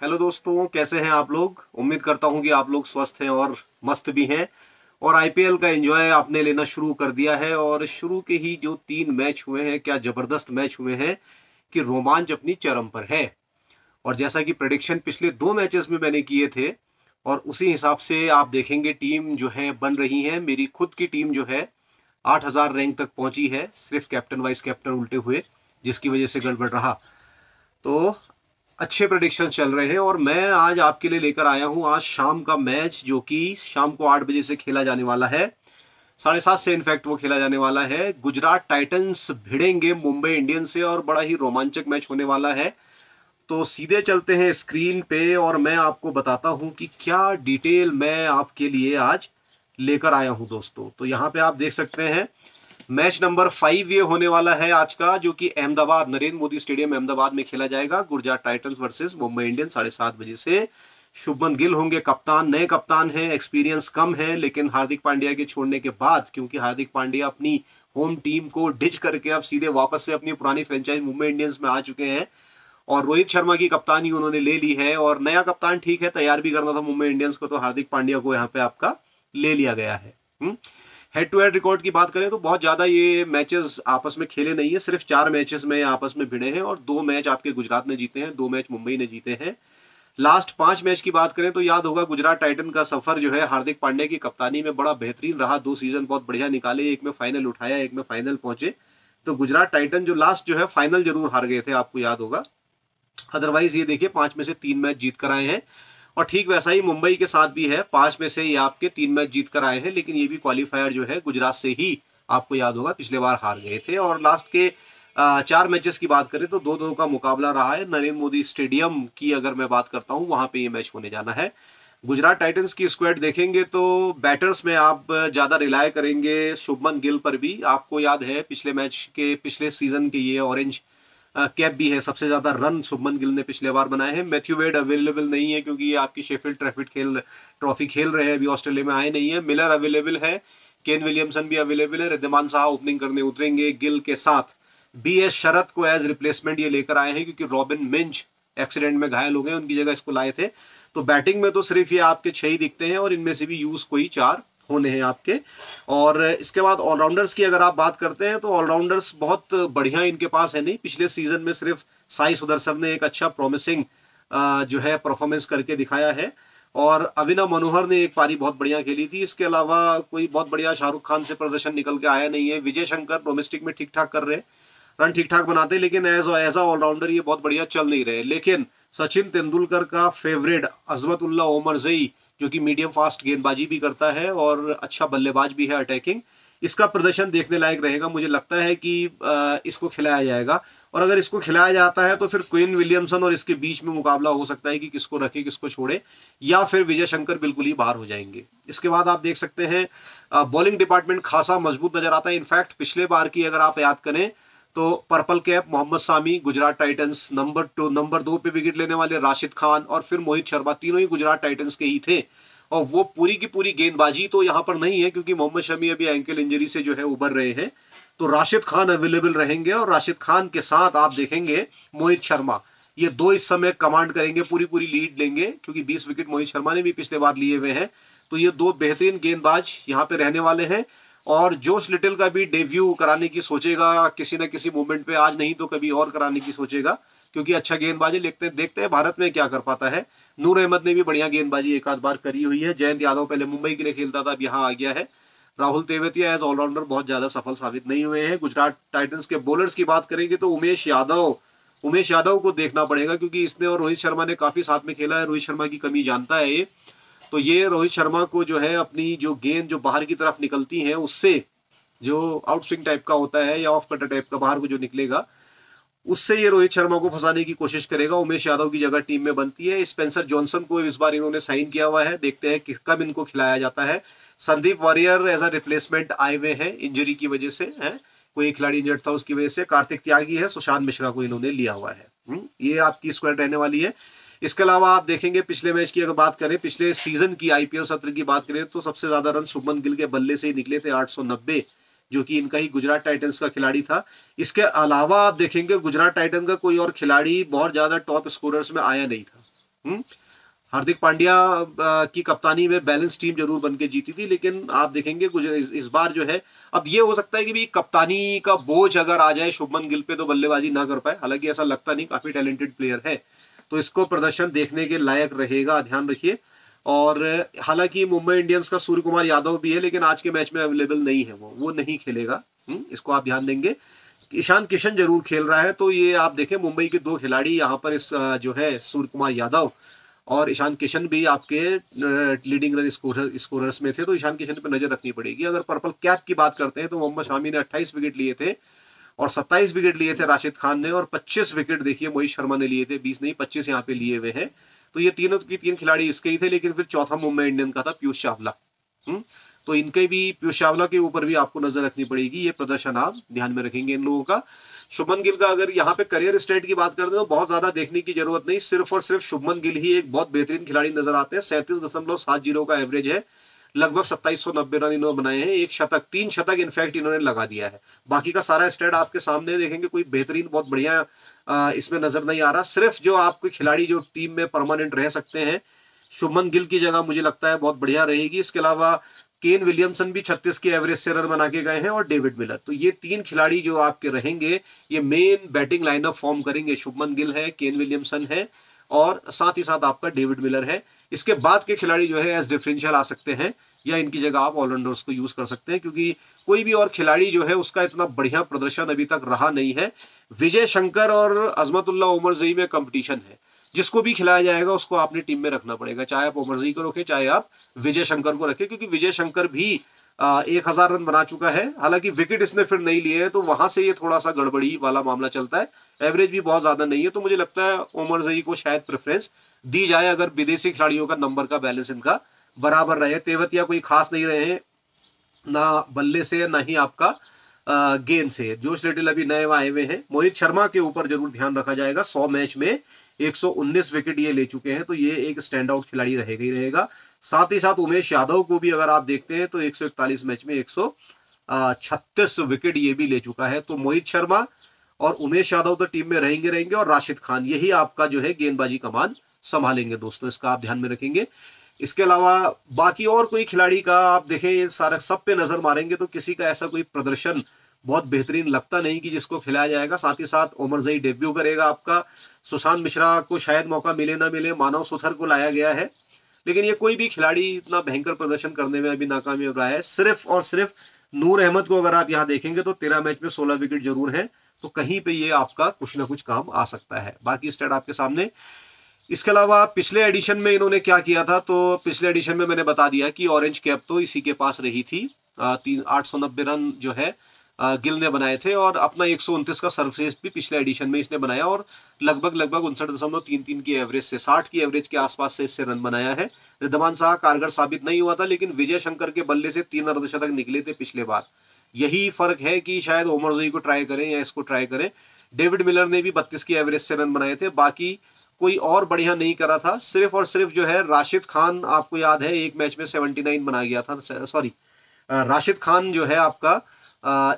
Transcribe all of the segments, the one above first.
Hello दोस्तों, कैसे हैं आप लोग? उम्मीद करता हूँ कि आप लोग स्वस्थ हैं और मस्त भी हैं। और आईपीएल का एंजॉय आपने लेना शुरू कर दिया है और शुरू के ही जो तीन मैच हुए हैं, क्या ज़बरदस्त मैच हुए हैं कि रोमांच अपनी चरम पर है। और जैसा कि प्रडिक्शन पिछले दो मैचेस में मैंने किए थे, और उसी हिसाब से आप देखेंगे टीम जो है, बन रही है। मेरी खुद की टीम जो है, आठ हज़ार रैंक तक पहुँची है, सिर्फ़ कैप्टन वाइस कैप्टन उल्टे हुए, जिसकी वजह से गड़बड़ रहा। तो अच्छे प्रडिक्शन चल रहे हैं और मैं आज आपके लिए लेकर आया हूँ आज शाम का मैच जो कि शाम को आठ बजे से खेला जाने वाला है। साढ़े सात से इनफैक्ट वो खेला जाने वाला है। गुजरात टाइटंस भिड़ेंगे मुंबई इंडियंस से और बड़ा ही रोमांचक मैच होने वाला है। तो सीधे चलते हैं स्क्रीन पे और मैं आपको बताता हूँ कि क्या डिटेल मैं आपके लिए आज लेकर आया हूँ दोस्तों। तो यहाँ पे आप देख सकते हैं मैच नंबर फाइव ये होने वाला है आज का, जो कि अहमदाबाद, नरेंद्र मोदी स्टेडियम अहमदाबाद में खेला जाएगा। Gujarat Titans versus Mumbai Indians साढ़े सात बजे से शुभमन गिल होंगे कप्तान। नए कप्तान हैं एक्सपीरियंस कम है, लेकिन हार्दिक पांड्या के छोड़ने के बाद, क्योंकि हार्दिक पांड्या अपनी होम टीम को डिच करके अब सीधे वापस से अपनी पुरानी फ्रेंचाइज मुंबई इंडियंस में आ चुके हैं। और रोहित शर्मा की कप्तानी उन्होंने ले ली है, और नया कप्तान ठीक है, तैयार भी करना था मुंबई इंडियंस को तो हार्दिक पांड्या को यहाँ पे आपका ले लिया गया है। हुँ? हेड टू हेड रिकॉर्ड की बात करें तो बहुत ज़्यादा ये मैचेस आपस में खेले नहीं है। सिर्फ़ चार मैचेस में आपस में भिड़े हैं और दो मैच आपके गुजरात ने जीते हैं, दो मैच मुंबई ने जीते हैं। लास्ट पाँच मैच की बात करें तो याद होगा गुजरात टाइटन का सफ़र जो है हार्दिक पांडे की कप्तानी में बड़ा बेहतरीन रहा। दो सीज़न बहुत बढ़िया निकाले, एक में फाइनल उठाया, एक में फाइनल पहुँचे। तो गुजरात टाइटन जो लास्ट जो है फाइनल ज़रूर हार गए थे, आपको याद होगा। अदरवाइज़ ये देखिए पाँच में से तीन मैच जीत कर आए हैं। और ठीक वैसा ही मुंबई के साथ भी है। पाँच में से ये आपके तीन मैच जीत कर आए हैं, लेकिन ये भी क्वालिफायर जो है, गुजरात से ही आपको याद होगा, पिछले बार हार गए थे। और लास्ट के चार मैचेस की बात करें तो दो दो का मुकाबला रहा है। नरेंद्र मोदी स्टेडियम की अगर मैं बात करता हूँ, वहाँ पे ये मैच होने जाना है। गुजरात टाइटंस की स्क्वाड देखेंगे तो बैटर्स में आप ज़्यादा रिलाय करेंगे। शुभमन गिल पर भी आपको याद है, पिछले मैच के, पिछले सीज़न के ये ऑरेंज कैप भी है। सबसे ज़्यादा रन शुभमन गिल ने पिछले बार बनाए हैं। मैथ्यू वेड अवेलेबल नहीं है क्योंकि आपकी शेफिल्ड ट्रैफिड खेल, ट्रॉफी खेल रहे हैं। अभी ऑस्ट्रेलिया में आए नहीं है। मिलर अवेलेबल है। केन विलियमसन भी अवेलेबल है। रिद्धिमान शाह ओपनिंग करने उतरेंगे गिल के साथ। बी एस शरद को एज रिप्लेसमेंट ये लेकर आए हैं क्योंकि रॉबिन मिंज एक्सीडेंट में घायल हो गए। उनकी जगह इसको लाए थे। तो बैटिंग में तो सिर्फ़ ये आपके छह ही दिखते हैं और इनमें से भी यूज़ कोई चार होने हैं आपके। और इसके बाद ऑलराउंडर्स की अगर आप बात करते हैं तो ऑलराउंडर्स बहुत बढ़िया इनके पास है नहीं। पिछले सीज़न में सिर्फ़ साई सुदर्शन ने एक अच्छा प्रॉमिसिंग जो है परफॉर्मेंस करके दिखाया है। और अविना मनोहर ने एक पारी बहुत बढ़िया खेली थी। इसके अलावा कोई बहुत बढ़िया शाहरुख खान से प्रदर्शन निकल के आया नहीं है। विजय शंकर डोमेस्टिक में ठीक ठाक कर रहे हैं। रन ठीक ठाक बनाते लेकिन एज एज ऑलराउंडर ये बहुत बढ़िया चल नहीं रहे। लेकिन सचिन तेंदुलकर का फेवरेट अजमतुल्ला ओमर जई, जो कि मीडियम फास्ट गेंदबाजी भी करता है और अच्छा बल्लेबाज भी है अटैकिंग इसका प्रदर्शन देखने लायक रहेगा। मुझे लगता है कि इसको खिलाया जाएगा। और अगर इसको खिलाया जाता है तो फिर क्वीन विलियमसन और इसके बीच में मुकाबला हो सकता है कि किसको रखे, किसको छोड़े, या फिर विजय शंकर बिल्कुल ही बाहर हो जाएँगे। इसके बाद आप देख सकते हैं बॉलिंग डिपार्टमेंट खासा मज़बूत नज़र आता है। इनफैक्ट पिछले बार की अगर आप याद करें तो purple cap, Mohammed Shami, Gujarat Titans, number two, number दो पे विकेट लेने वाले राशिद खान और फिर मोहित शर्मा, तीनों ही गुजरात टाइटंस के ही थे। और वो पूरी की पूरी गेंदबाजी तो यहाँ पर नहीं है, क्योंकि मोहम्मद शमी अभी एंकल इंजरी से जो है उभर रहे हैं। तो राशिद खान अवेलेबल रहेंगे और राशिद खान के साथ आप देखेंगे मोहित शर्मा। ये दो इस समय कमांड करेंगे, पूरी पूरी लीड लेंगे, क्योंकि 20 विकेट मोहित शर्मा ने भी पिछले बार लिए हुए हैं। तो ये दो बेहतरीन गेंदबाज यहाँ पे रहने वाले हैं। और जोश लिटिल का भी डेब्यू कराने की सोचेगा, किसी न किसी मूवमेंट पे, आज नहीं तो कभी और कराने की सोचेगा, क्योंकि अच्छा गेंदबाजी लिखते, देखते हैं भारत में क्या कर पाता है। नूर अहमद ने भी बढ़िया गेंदबाजी एक आध बार करी हुई है। जयंत यादव पहले मुंबई के लिए खेलता था, अब यहाँ आ गया है। राहुल तेवतिया एज ऑलराउंडर बहुत ज़्यादा सफल साबित नहीं हुए हैं। गुजरात टाइटंस के बॉलर्स की बात करेंगे तो उमेश यादव उमेश यादव को देखना पड़ेगा, क्योंकि इसने और रोहित शर्मा ने काफ़ी साथ में खेला है। रोहित शर्मा की कमी जानता है ये। तो ये रोहित शर्मा को जो है अपनी जो गेंद जो बाहर की तरफ़ निकलती है उससे जो आउट स्विंग टाइप का होता है या ऑफ़ कटर टाइप का बाहर को जो निकलेगा उससे ये रोहित शर्मा को फंसाने की कोशिश करेगा। उमेश यादव की जगह टीम में बनती है। स्पेंसर जॉनसन को इस बार इन्होंने साइन किया हुआ है। देखते हैं कि कब इनको खिलाया जाता है। Sandeep Warrier as a replacement आए हुए हैं इंजरी की वजह से है। कोई खिलाड़ी इंजर्ड था उसकी वजह से। कार्तिक त्यागी है। सुशांत मिश्रा को इन्होंने लिया हुआ है। हम्म, ये आपकी स्क्वाड रहने वाली है। इसके अलावा आप देखेंगे पिछले मैच की अगर बात करें पिछले सीज़न की आईपीएल सत्र की बात करें तो सबसे ज़्यादा रन शुभमन गिल के बल्ले से ही निकले थे आठ सौ नब्बे जो कि इनका ही गुजरात टाइटंस का खिलाड़ी था। इसके अलावा आप देखेंगे गुजरात टाइटन का कोई और खिलाड़ी बहुत ज़्यादा टॉप स्कोरर्स में आया नहीं था। हम्म? हार्दिक पांड्या की कप्तानी में बैलेंस टीम ज़रूर बन के जीती थी लेकिन आप देखेंगे इस, इस बार जो है अब ये हो सकता है कि भी कप्तानी का बोझ अगर आ जाए शुभमन गिल पे तो बल्लेबाजी ना कर पाए। हालाँकि ऐसा लगता नहीं काफ़ी टैलेंटेड प्लेयर है। तो इसको प्रदर्शन देखने के लायक रहेगा ध्यान रखिए। और हालाँकि मुंबई इंडियंस का सूर्य कुमार यादव भी है लेकिन आज के मैच में अवेलेबल नहीं है वो वो नहीं खेलेगा। हम्म, इसको आप ध्यान देंगे। ईशान किशन ज़रूर खेल रहा है तो ये आप देखें मुंबई के दो खिलाड़ी यहाँ पर इस जो है सूर्य कुमार यादव और ईशान किशन भी आपके लीडिंग रन स्कोर स्कोरर्स में थे तो ईशान किशन पर नज़र रखनी पड़ेगी। अगर पर्पल कैप की बात करते हैं तो मोहम्मद शामी ने 28 विकेट लिए थे और 27 विकेट लिए थे राशिद खान ने और 25 विकेट देखिए मोहित शर्मा ने लिए थे 20 नहीं 25 यहाँ पे लिए हुए हैं। तो ये तीनों की तीन खिलाड़ी इसके ही थे लेकिन फिर चौथा मुंबई इंडियन का था पीयूष चावला। हम्म, तो इनके भी पीयूष चावला के ऊपर भी आपको नज़र रखनी पड़ेगी ये प्रदर्शन आप ध्यान में रखेंगे इन लोगों का। शुभमन गिल का अगर यहाँ पे करियर स्टेट की बात करते हैं तो बहुत ज़्यादा देखने की ज़रूरत नहीं सिर्फ़ और सिर्फ़ शुभमन गिल ही एक बहुत बेहतरीन खिलाड़ी नज़र आते हैं। सैंतीस दशमलव सात ज़ीरो का एवरेज है। लगभग सत्ताईस सौ नब्बे रन इन्होंने बनाए हैं, एक शतक, तीन शतक इनफैक्ट इन्होंने लगा दिया है। बाकी का सारा स्टेट आपके सामने देखेंगे, कोई बेहतरीन, बहुत बढ़िया इसमें नज़र नहीं आ रहा। सिर्फ़ जो आपके खिलाड़ी, जो टीम में परमानेंट रह सकते हैं, शुभमन गिल की जगह मुझे लगता है बहुत बढ़िया रहेगी। इसके अलावा केन विलियमसन भी 36 के एवरेज से रन बना के गए हैं और डेविड मिलर। तो ये तीन खिलाड़ी जो आपके रहेंगे, ये मेन बैटिंग लाइनअप फॉर्म करेंगे। शुभमन गिल है, केन विलियमसन है और साथ ही साथ आपका डेविड मिलर है। इसके बाद के खिलाड़ी जो है एज डिफरेंशियल आ सकते हैं, या इनकी जगह आप ऑलराउंडर्स को यूज़ कर सकते हैं, क्योंकि कोई भी और खिलाड़ी जो है, उसका इतना बढ़िया प्रदर्शन अभी तक रहा नहीं है। विजय शंकर और अजमतुल्ला उमर जई में कंपटीशन है। जिसको भी खिलाया जाएगा, उसको आपने टीम में रखना पड़ेगा। चाहे आप उमर जई को रखें, चाहे आप विजय शंकर को रखें, क्योंकि विजय शंकर भी एक हज़ार रन बना चुका है। हालाँकि विकेट इसने फिर नहीं लिए हैं तो वहाँ से ये थोड़ा सा गड़बड़ी वाला मामला चलता है। एवरेज भी बहुत ज़्यादा नहीं है तो मुझे लगता है उमर जई को शायद प्रेफरेंस दी जाए अगर विदेशी खिलाड़ियों का नंबर का बैलेंस इनका बराबर रहे। तेवतिया कोई खास नहीं रहे, ना बल्ले से, ना ही आपका गेंद से। जोश लिटिल अभी नए आए हुए हैं। मोहित शर्मा के ऊपर ज़रूर ध्यान रखा जाएगा। सौ मैच में 119 विकेट ये ले चुके हैं तो ये एक स्टैंड आउट खिलाड़ी रहेगा ही रहेगा। साथ ही साथ उमेश यादव को भी अगर आप देखते हैं तो 141 मैच में एक सौ छत्तीस विकेट ये भी ले चुका है। तो मोहित शर्मा और उमेश यादव तो टीम में रहेंगे रहेंगे और राशिद खान, यही आपका जो है गेंदबाजी कमान संभालेंगे दोस्तों, इसका आप ध्यान में रखेंगे। इसके अलावा बाकी और कोई खिलाड़ी का आप देखें, ये सारा सब पे नज़र मारेंगे तो किसी का ऐसा कोई प्रदर्शन बहुत बेहतरीन लगता नहीं कि जिसको खिलाया जाएगा। साथ ही साथ उमर जई डेब्यू करेगा आपका, सुशांत मिश्रा को शायद मौका मिले ना मिले, मानव सुथर को लाया गया है। लेकिन ये कोई भी खिलाड़ी इतना भयंकर प्रदर्शन करने में अभी नाकामयाब रहा है। सिर्फ़ और सिर्फ़ नूर अहमद को अगर आप यहाँ देखेंगे तो तेरह मैच में सोलह विकेट ज़रूर है। तो कहीं पे ये आपका कुछ ना कुछ काम आ सकता है। बाकी स्टेट आपके सामने। इसके अलावा पिछले एडिशन में इन्होंने क्या किया था? तो पिछले एडिशन में मैंने बता दिया कि ऑरेंज कैप तो इसी के पास रही थी। तीन, आठ सौ नब्बे रन जो है गिल ने बनाए थे और अपना एक सौ उनतीस का सरफेस भी पिछले एडिशन में इसने बनाया और लगभग लगभग उनसठ दशमलव तीन तीन की एवरेज से साठ की एवरेज के आसपास से इससे रन बनाया है। रिद्धमान शाह कारगर साबित नहीं हुआ था, लेकिन विजय शंकर के बल्ले से तीन अर्धशतक निकले थे पिछले बार। यही फ़र्क है कि शायद ओमर जोई को ट्राई करें या इसको ट्राई करें। डेविड मिलर ने भी बत्तीस की एवरेज से रन बनाए थे। बाकी कोई और बढ़िया नहीं करा था। सिर्फ़ और सिर्फ़ जो है, राशिद खान आपको याद है, एक मैच में सेवेंटी नाइन बना गया था। सॉरी राशिद खान जो है आपका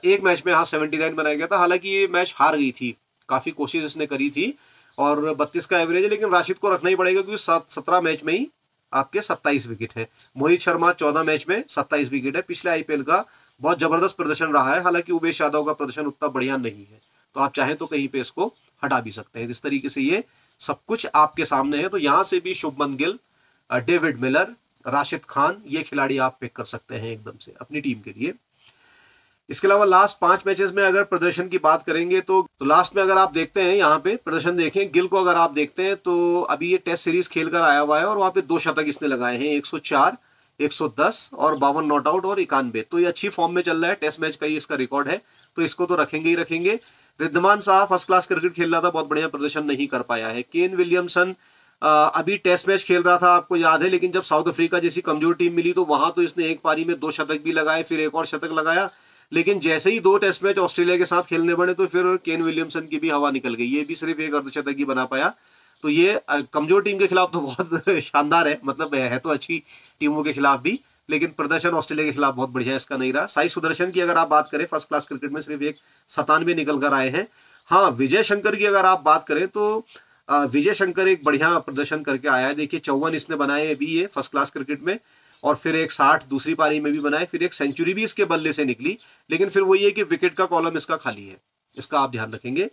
एक मैच में हाँ सेवेंटी नाइन बनाया गया था। हालाँकि ये मैच हार गई थी। काफ़ी कोशिश इसने करी थी और बत्तीस का एवरेज है, लेकिन राशिद को रखना ही पड़ेगा क्योंकि सात, सत्रह मैच में ही आपके सत्ताईस विकेट है। मोहित शर्मा चौदह मैच में सत्ताईस विकेट है। पिछले आईपीएल का बहुत ज़बरदस्त प्रदर्शन रहा है। हालाँकि उमेश यादव का प्रदर्शन उतना बढ़िया नहीं है। तो आप चाहें तो कहीं पे इसको हटा भी सकते हैं। इस तरीके से ये सब कुछ आपके सामने है तो यहाँ से भी शुभमन गिल डेविड मिलर राशिद खान ये खिलाड़ी आप पिक कर सकते हैं एकदम से अपनी टीम के लिए। इसके अलावा लास्ट पाँच मैचेस में अगर प्रदर्शन की बात करेंगे तो, तो लास्ट में अगर आप देखते हैं यहाँ पे प्रदर्शन देखें गिल को अगर आप देखते हैं तो अभी ये टेस्ट सीरीज़ खेलकर आया हुआ है और वहाँ पे दो शतक इसने लगाए हैं 104 110 और बावन नॉट आउट और इक्यानवे। तो ये अच्छी फॉर्म में चल रहा है। टेस्ट मैच का ही इसका रिकॉर्ड है। तो इसको तो रखेंगे ही रखेंगे। रिद्धमान साहब फ़र्स्ट क्लास क्रिकेट खेल रहा था, बहुत बढ़िया प्रदर्शन नहीं कर पाया है। केन विलियमसन अभी टेस्ट मैच खेल रहा था, आपको याद है, लेकिन जब साउथ अफ्रीका जैसी कमज़ोर टीम मिली तो वहाँ तो इसने एक पारी में दो शतक भी लगाए, फिर एक और शतक लगाया। लेकिन जैसे ही दो टेस्ट मैच ऑस्ट्रेलिया के साथ खेलने पड़े तो फिर केन विलियमसन की भी हवा निकल गई। ये भी सिर्फ़ एक अर्धशतक ही बना पाया। तो ये कमज़ोर टीम के खिलाफ तो बहुत शानदार है मतलब है तो अच्छी टीमों के खिलाफ भी, लेकिन प्रदर्शन ऑस्ट्रेलिया के खिलाफ बहुत बढ़िया है, इसका नहीं रहा। साई सुदर्शन की अगर आप बात करें फ़र्स्ट क्लास क्रिकेट में सिर्फ़ एक सतानवे निकल कर आए हैं। हाँ विजय शंकर की अगर आप बात करें तो विजय शंकर एक बढ़िया प्रदर्शन करके आया है। देखिए, चौवन इसने बनाए अभी ये फ़र्स्ट क्लास क्रिकेट में, और फिर एक साठ दूसरी पारी में भी बनाए, फिर एक सेंचुरी भी इसके बल्ले से निकली, लेकिन फिर वही है कि विकेट का कॉलम इसका खाली है, इसका आप ध्यान रखेंगे।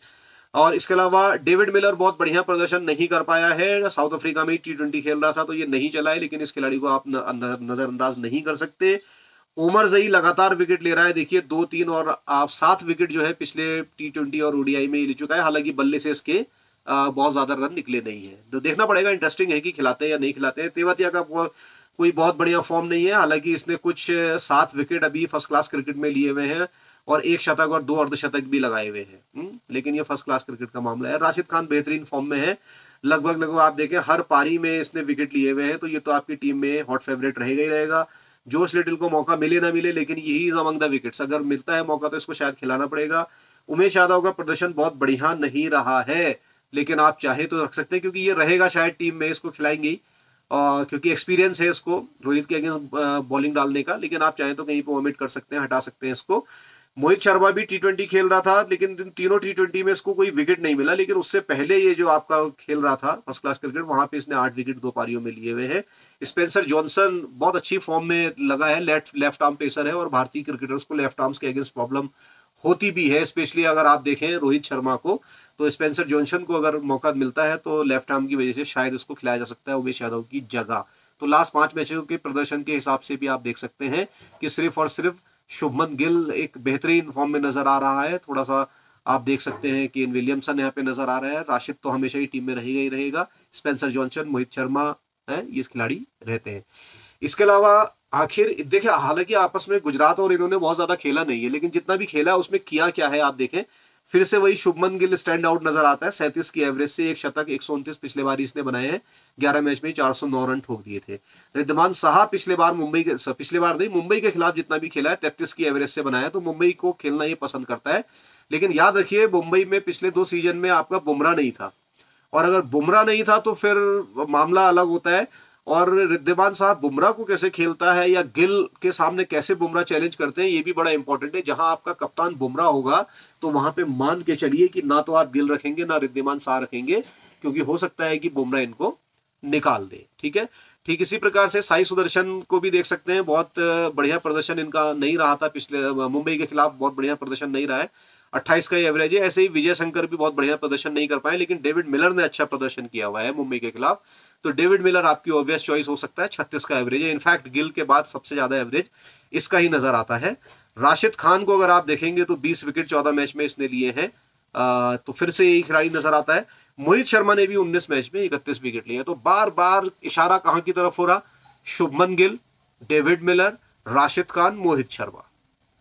और इसके अलावा डेविड मिलर बहुत बढ़िया प्रदर्शन नहीं कर पाया है। साउथ अफ्रीका में टी ट्वेंटी खेल रहा था तो ये नहीं चला है, लेकिन इस खिलाड़ी को आप नजरअंदाज नहीं कर सकते। उमर जई लगातार विकेट ले रहा है। देखिए दो तीन और आप सात विकेट जो है पिछले टी ट्वेंटी और ओडीआई में ले चुका है। हालाँकि बल्ले से इसके बहुत ज़्यादा रन निकले नहीं है। तो देखना पड़ेगा इंटरेस्टिंग है कि खिलाते हैं या नहीं खिलाते हैं। तेवतिया का कोई बहुत बढ़िया फॉर्म नहीं है। हालाँकि इसने कुछ सात विकेट अभी फ़र्स्ट क्लास क्रिकेट में लिए हुए हैं। और एक शतक और दो अर्धशतक भी लगाए हुए हैं। हम्म, लेकिन ये फ़र्स्ट क्लास क्रिकेट का मामला है। राशिद खान बेहतरीन फॉर्म में है। लगभग लगभग आप देखें हर पारी में इसने विकेट लिए हुए हैं तो ये तो आपकी टीम में हॉट फेवरेट रहेगा ही रहेगा। जोश लिटिल को मौका मिले ना मिले लेकिन यही इज़ अमंग द विकेट्स अगर मिलता है मौका तो इसको शायद खिलाना पड़ेगा। उमेश यादव का प्रदर्शन बहुत बढ़िया नहीं रहा है लेकिन आप चाहे तो रख सकते हैं क्योंकि ये रहेगा शायद टीम में इसको खिलाएँगे और क्योंकि एक्सपीरियंस है इसको रोहित के अगेंस्ट बॉलिंग डालने का लेकिन आप चाहें तो कहीं पर वोमिट कर सकते हैं हटा सकते हैं इसको। मोहित शर्मा भी टी खेल रहा था, लेकिन तीनों टी में इसको कोई विकेट नहीं मिला, लेकिन उससे पहले ये जो आपका खेल रहा था फ़र्स्ट क्लास क्रिकेट वहाँ पे इसने आठ विकेट दो पारियों में लिए हुए हैं। स्पेंसर जॉनसन बहुत अच्छी फॉर्म में लगा है लेफ़्ट लेफ़्ट आर्म पेसर है और भारतीय क्रिकेटर्स को लेफ़्ट आर्म्स के अगेंस्ट प्रॉब्लम होती भी है स्पेशली अगर आप देखें रोहित शर्मा को तो स्पेंसर जॉनसन को अगर मौका मिलता है तो लेफ़्ट आर्म की वजह से शायद इसको खिलाया जा सकता है उमेश यादव की जगह। तो लास्ट पाँच मैचों के प्रदर्शन के हिसाब से भी आप देख सकते हैं कि सिर्फ़ और सिर्फ़ शुभमन गिल एक बेहतरीन फॉर्म में नज़र आ रहा है। थोड़ा सा आप देख सकते हैं कि इन विलियमसन यहाँ पे नज़र आ रहा है। राशिद तो हमेशा ही टीम में रहेगा ही रहेगा। स्पेंसर जॉनसन मोहित शर्मा है, ये खिलाड़ी रहते हैं। इसके अलावा आखिर, देखिए हालाँकि आपस में गुजरात और इन्होंने बहुत ज़्यादा खेला नहीं है, लेकिन जितना भी खेला है, उसमें किया क्या है आप देखें। फिर से वही शुभमन गिल स्टैंड आउट नज़र आता है। सैंतीस की एवरेज से एक शतक, एक पिछले बार इसने बनाए हैं। ग्यारह मैच में चार सौ नौ रन ठोक दिए थे। रिद्धमान साहा पिछले बार मुंबई के पिछले बार नहीं, मुंबई के खिलाफ जितना भी खेला है, तैतीस की एवरेज से बनाया तो मुंबई को खेलना ये पसंद करता है। लेकिन याद रखिए, मुंबई में पिछले दो सीज़न में आपका बुमराह नहीं था। और अगर बुमराह नहीं था तो फिर मामला अलग होता है। और रिद्धिमान साहब, बुमराह को कैसे खेलता है या गिल के सामने कैसे बुमराह चैलेंज करते हैं, ये भी बड़ा इंपॉर्टेंट है। जहाँ आपका कप्तान बुमराह होगा तो वहाँ पे मान के चलिए कि ना तो आप गिल रखेंगे, ना रिद्धिमान शाह रखेंगे, क्योंकि हो सकता है कि बुमराह इनको निकाल दे। ठीक है? ठीक, इसी प्रकार से साई सुदर्शन को भी देख सकते हैं। बहुत बढ़िया प्रदर्शन इनका नहीं रहा था पिछले मुंबई के खिलाफ बहुत बढ़िया प्रदर्शन नहीं रहा है। अट्ठाईस का एवरेज है। ऐसे ही विजय शंकर भी बहुत बढ़िया प्रदर्शन नहीं कर पाए, लेकिन डेविड मिलर ने अच्छा प्रदर्शन किया हुआ है मुंबई के खिलाफ। तो डेविड मिलर आपकी ऑब्वियस चॉइस हो सकता है, छत्तीस का एवरेज है। इनफैक्ट गिल के बाद सबसे ज़्यादा एवरेज इसका ही नज़र आता है। राशिद खान को अगर आप देखेंगे तो 20 विकेट 14 मैच में इसने लिए हैं। तो फिर से यही खिलाड़ी नज़र आता है। मोहित शर्मा ने भी 19 मैच में इकतीस विकेट लिए तो बार बार इशारा कहाँ की तरफ़ हो रहा? Shubman Gill, David Miller, Rashid Khan, Mohit Sharma.